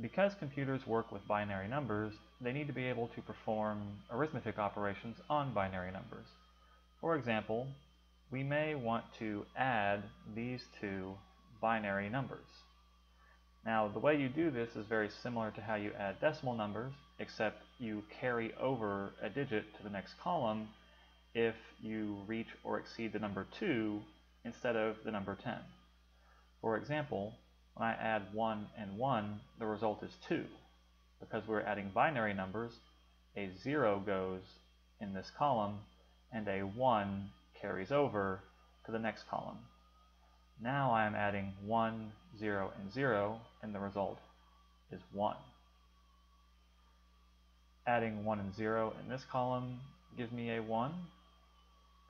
Because computers work with binary numbers, they need to be able to perform arithmetic operations on binary numbers. For example, we may want to add these two binary numbers. Now, the way you do this is very similar to how you add decimal numbers, except you carry over a digit to the next column if you reach or exceed the number 2 instead of the number 10. For example, when I add 1 and 1, the result is 2. Because we're adding binary numbers, a 0 goes in this column, and a 1 carries over to the next column. Now I am adding 1, 0, and 0, and the result is 1. Adding 1 and 0 in this column gives me a 1.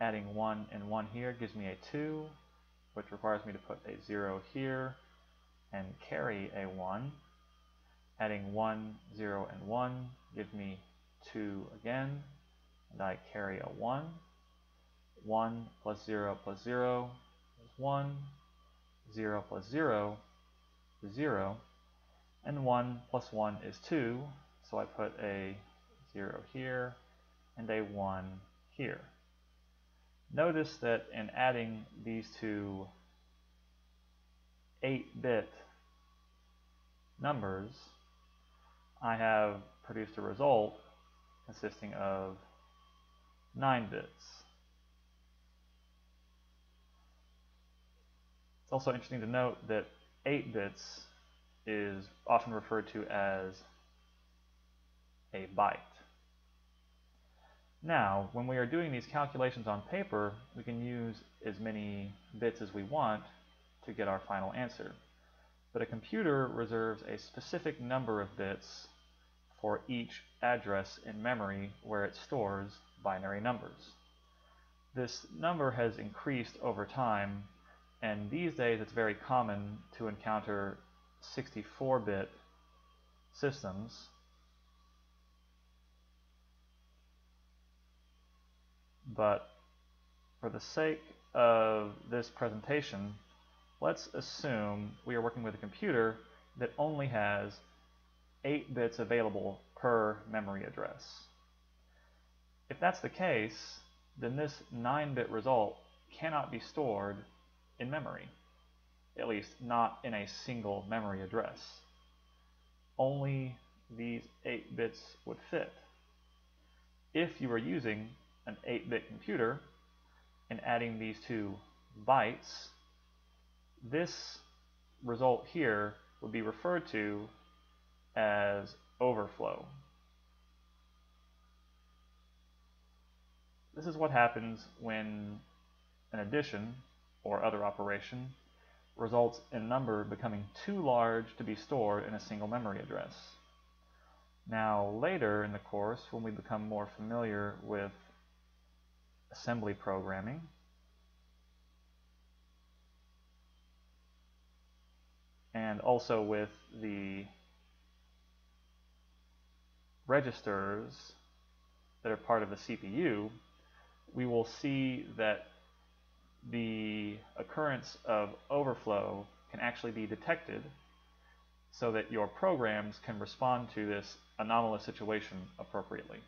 Adding 1 and 1 here gives me a 2, which requires me to put a 0 here and carry a 1. Adding 1, 0, and 1 gives me 2 again, and I carry a 1. 1 plus 0 plus 0 is 1. 0 plus 0 is 0. And 1 plus 1 is 2, so I put a 0 here and a 1 here. Notice that in adding these two 8-bit numbers, I have produced a result consisting of 9 bits. It's also interesting to note that 8 bits is often referred to as a byte. Now, when we are doing these calculations on paper, we can use as many bits as we want to get our final answer. But a computer reserves a specific number of bits for each address in memory where it stores binary numbers. This number has increased over time, and these days it's very common to encounter 64-bit systems but for the sake of this presentation, let's assume we are working with a computer that only has 8 bits available per memory address. If that's the case, then this 9-bit result cannot be stored in memory, at least not in a single memory address. Only these 8 bits would fit. If you were using an 8-bit computer and adding these two bytes, this result here would be referred to as overflow. This is what happens when an addition or other operation results in a number becoming too large to be stored in a single memory address. Now later in the course, when we become more familiar with assembly programming. And also with the registers that are part of the CPU, we will see that the occurrence of overflow can actually be detected so that your programs can respond to this anomalous situation appropriately.